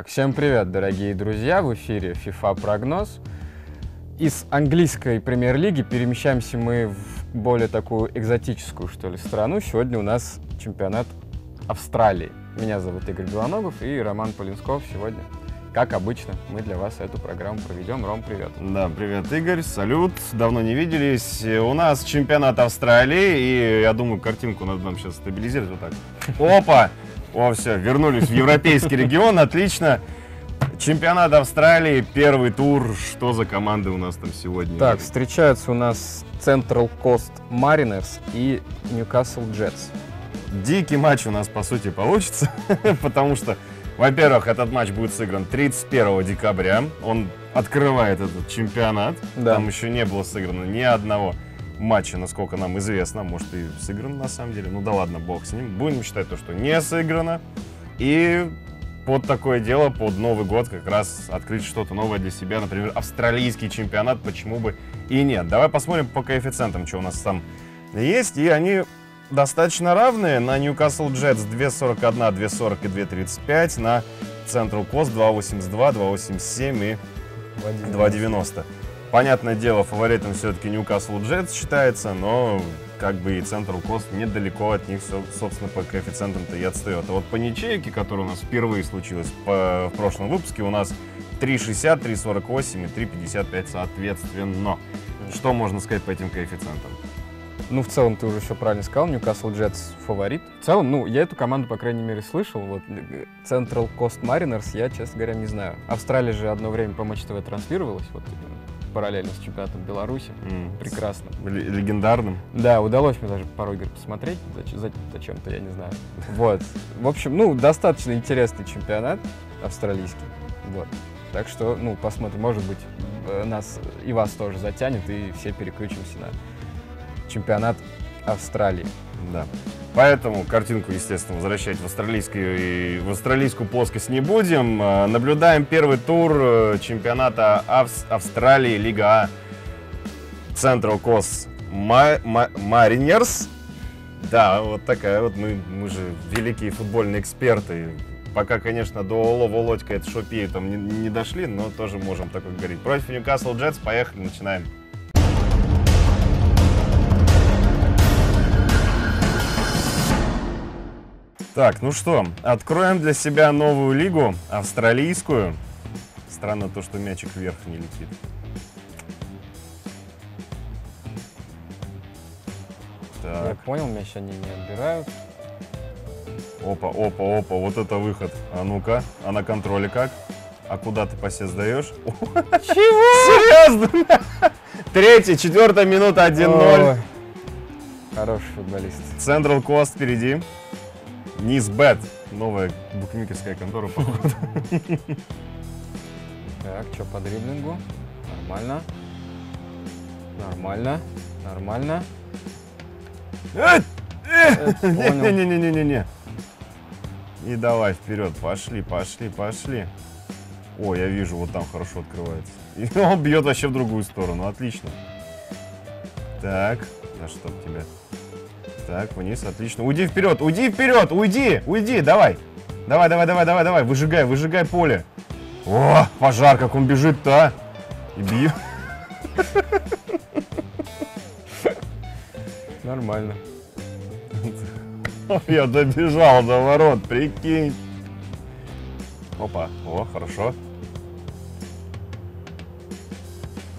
Так, всем привет, дорогие друзья! В эфире FIFA прогноз. Из английской премьер-лиги перемещаемся мы в более такую экзотическую, что ли, страну. Сегодня у нас чемпионат Австралии. Меня зовут Игорь Белоногов и Роман Полинсков. Сегодня, как обычно, мы для вас эту программу проведем. Ром, привет. Да, привет, Игорь, салют. Давно не виделись. У нас чемпионат Австралии, и я думаю, картинку надо нам сейчас стабилизировать вот так. Опа! О, все, вернулись в европейский регион, отлично. Чемпионат Австралии, первый тур. Что за команды у нас там сегодня? Так, встречаются у нас Central Coast Mariners и Newcastle Jets. Дикий матч у нас, по сути, получится, потому что, во-первых, этот матч будет сыгран 31 декабря. Он открывает этот чемпионат. Да. Там еще не было сыграно ни одного матча, насколько нам известно. Может, и сыграно на самом деле. Ну да ладно, бог с ним. Будем считать то, что не сыграно. И под такое дело, под Новый год как раз открыть что-то новое для себя. Например, австралийский чемпионат, почему бы и нет. Давай посмотрим по коэффициентам, что у нас там есть. И они достаточно равные. На Newcastle Jets 2.41, 2.40 и 2.35. На Central Coast 2.82, 2.87 и 2.90. Понятное дело, фаворитом все-таки Newcastle Jets считается, но как бы и Central Coast недалеко от них, со- собственно, по коэффициентам-то и отстает. А вот по ячейке, которая у нас впервые случилась по- в прошлом выпуске, у нас 3,60, 3,48 и 3,55 соответственно. Что можно сказать по этим коэффициентам? Ну, в целом, ты уже все правильно сказал, Newcastle Jets фаворит. В целом, ну, я эту команду, по крайней мере, слышал. Вот э, Central Coast Mariners я, честно говоря, не знаю. Австралия же одно время по Матч ТВ транслировалась, вот э, параллельно с чемпионатом Беларуси. М, Прекрасно. ле- Легендарным. Да, удалось мне даже пару игр посмотреть, зач- за- зачем-то, я не знаю. Вот. В общем, ну, достаточно интересный чемпионат австралийский. Вот. Так что, ну, посмотрим, может быть, э, нас и вас тоже затянет, и все переключимся на чемпионат Австралии. Да. Поэтому картинку, естественно, возвращать в, австралийскую, и в австралийскую плоскость не будем. Э, Наблюдаем первый тур э, чемпионата Авс- Австралии, Лига А. Central Coast Ма- Ма- Mariners. Да, вот такая вот. Мы, мы же великие футбольные эксперты. Пока, конечно, до Оло, Володька, это Шопи там не, не дошли, но тоже можем такое говорить. Против Ньюкасл Джетс, поехали, начинаем. Так, ну что, откроем для себя новую лигу, австралийскую. Странно то, что мячик вверх не летит. Я Так, понял, мяч они не отбирают. опа, опа, опа, вот это выход. А ну-ка, а на контроле как? А куда ты пасе сдаешь? Чего? Серьезно? Третья, четвертая минута, 1-0. Хороший футболист. Централ Кост впереди. Низ Бет. Новая букмекерская контора, походу. Так, что по дриблингу? Нормально. Нормально. Нормально. Э, Э, Понял. Не-не-не-не-не. И давай вперед. Пошли, пошли, пошли. О, я вижу, вот там хорошо открывается. И он бьет вообще в другую сторону. Отлично. Так, да чтоб тебя. Так, вниз, отлично. Уйди вперед, уйди вперед, уйди, уйди, давай. Давай, давай, давай, давай, давай, выжигай, выжигай поле. О, пожар, как он бежит-то, а. И бьет. Нормально. Я добежал до ворот, прикинь. Опа, о, хорошо.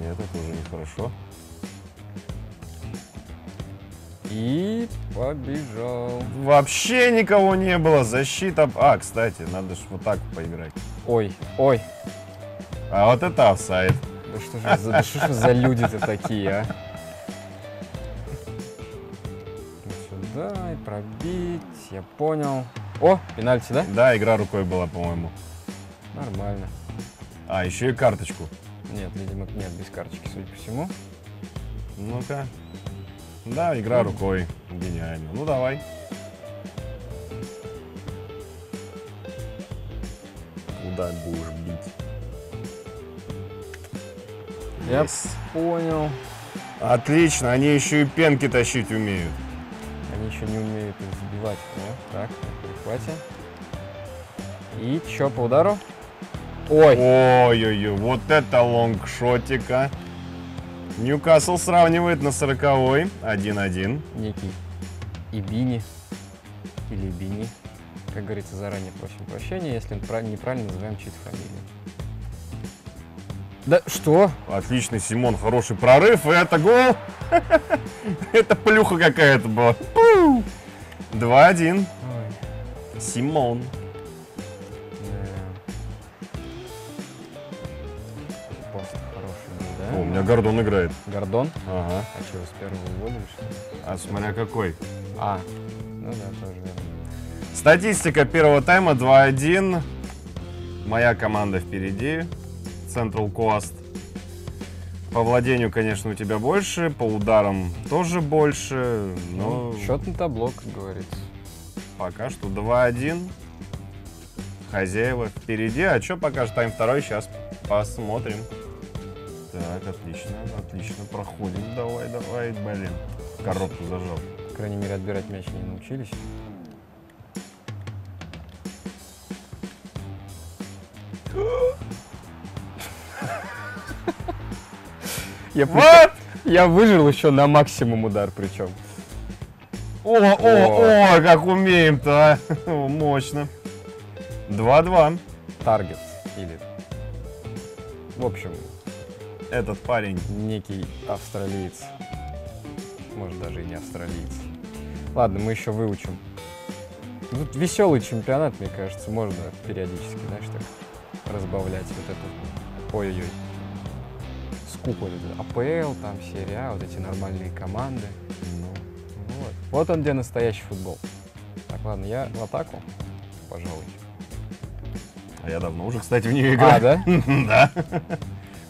Нет, это уже нехорошо. И побежал. Вообще никого не было, защита... А, кстати, надо же вот так поиграть. Ой, ой. А вот это офсайд. Да что же за, да что же за люди-то такие, а? Сюда и пробить, я понял. О, пенальти, да? Да, игра рукой была, по-моему. Нормально. А, еще и карточку. Нет, видимо, нет, без карточки, судя по всему. Ну-ка. Да, игра рукой. Гениально. Ну, давай. Куда будешь бить? Я Yes. понял. Отлично, они еще и пенки тащить умеют. Они еще не умеют их сбивать. Ну, так, перехвате. И чё по удару? Ой, Ой-ой-ой, вот это лонгшотика. Ньюкасл сравнивает на 40-й. 1-1. некий Ибини или Бини. Как говорится, заранее просим прощения, если прав- неправильно называем чью-то фамилию. Да что? Отличный Симон, хороший прорыв. И это гол. Это плюха какая-то была. Пу! 2-1. Ой, Симон. Пост хороший? О, у меня Гордон играет. Гордон? Ага. А что, с первого ли? А смотря какой. А, ну да, тоже верно. Статистика первого тайма 2-1. Моя команда впереди. Central Coast. По владению, конечно, у тебя больше, по ударам тоже больше, но Ну, счет на табло, как говорится. пока что 2-1. Хозяева впереди. А что покажет тайм второй? Сейчас посмотрим. Так, отлично, отлично. Проходим. Давай, давай, блин. Коробку зажал. По крайней мере, отбирать мяч не научились. Я, Вот! я выжил еще на максимум удар причем. О, о, о, как умеем-то, а. О, Мощно. 2-2. Таргет или... В общем, Этот парень. некий австралиец. Может, даже и не австралиец. Ладно, мы еще выучим. Тут веселый чемпионат, мне кажется, можно периодически, знаешь, так разбавлять вот эту... Ой-ой-ой. Эту. АПЛ, там, серия А, вот эти нормальные команды. Ну, Вот. Вот он, где настоящий футбол. Так, ладно, я в атаку, пожалуй. А я давно уже, кстати, в нее А, играю. да? Да.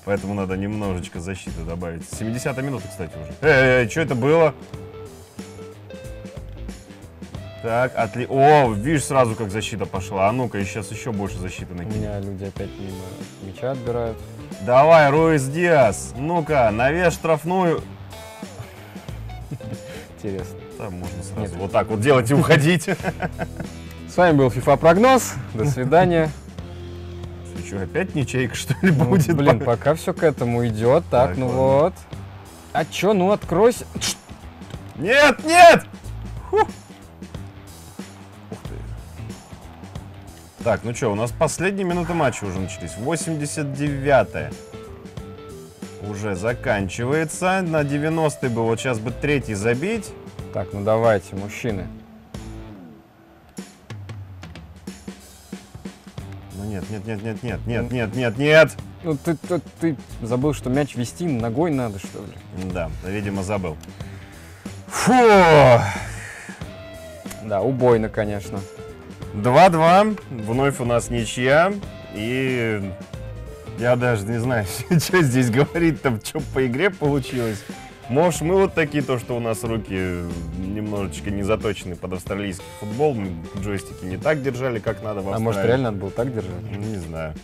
Поэтому надо немножечко защиты добавить. 70 минута, кстати, уже. Эй, что это было? Так, отли... О, видишь сразу, как защита пошла. А ну-ка, сейчас еще больше защиты У накинем. меня люди опять мимо мяча отбирают. Давай, Руис Диас. Ну-ка, навес штрафную. Интересно. Там можно сразу Нет. вот так вот делать и уходить. С вами был FIFA Прогноз. До свидания. Что, опять ничейка, что ли, Ну, будет? блин, пока все к этому идет. Так, Так, ну ладно. вот. А чё, ну откройся. Нет, нет! Фу. Ух ты. Так, ну что, у нас последние минуты матча уже начались. 89-е. Уже заканчивается. На 90-й бы вот сейчас бы третий забить. Так, ну давайте, мужчины. нет, нет, нет, нет, нет, нет, нет, нет. Ну ты, ты, ты забыл, что мяч вести ногой надо, что ли? Да, видимо, забыл. Фу! Да, убойно, конечно. 2-2. Вновь у нас ничья. И я даже не знаю, что здесь говорить там, что по игре получилось. Может, мы вот такие, то, что у нас руки немножечко не заточены под австралийский футбол. Мы джойстики не так держали, как надо в А Австралии. может, реально надо было так держать? Не знаю.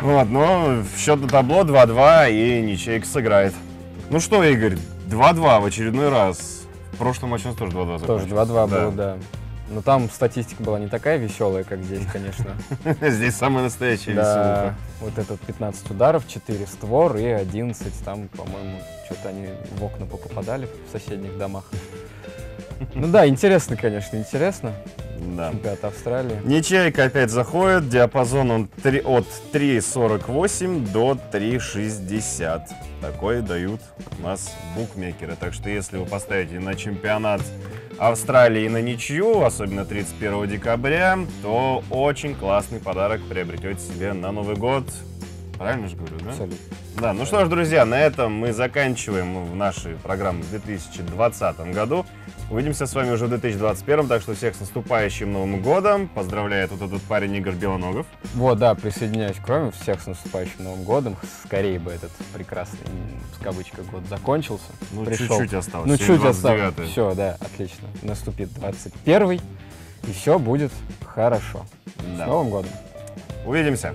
Вот, но счет на табло 2-2, и ничейка сыграет. Ну что, Игорь, 2-2 в очередной раз. В прошлом матче у нас тоже 2-2 Тоже закончилось. 2-2 было, да. Но там статистика была не такая веселая, как здесь, конечно. Здесь самая настоящая веселуха. вот этот 15 ударов, 4 створ и 11, там, по-моему, что-то они в окна попадали в соседних домах. Ну да, интересно, конечно, интересно. Да. Чемпионат Австралии. Ничейка опять заходит, диапазон он три- от 3.48 до 3.60. Такое дают у нас букмекеры. Так что если вы поставите на чемпионат Австралии на ничью, особенно 31 декабря, то очень классный подарок приобретете себе на Новый год. Правильно же говорю, да? Абсолютно. Да, ну что ж, друзья, на этом мы заканчиваем наши программы в 2020 году. Увидимся с вами уже в 2021, так что всех с наступающим Новым годом. Поздравляет вот этот парень Игорь Белоногов. Вот, да, присоединяюсь к вам. Всех с наступающим Новым годом. Скорее бы этот прекрасный, в кавычках, год закончился. Ну, чуть-чуть осталось. Ну, чуть осталось. 29-е. Все, да, отлично. Наступит 21 и все будет хорошо. С Да. Новым годом! Увидимся.